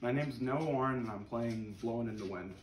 My name's Noah Warren, and I'm playing Blowing in the Wind.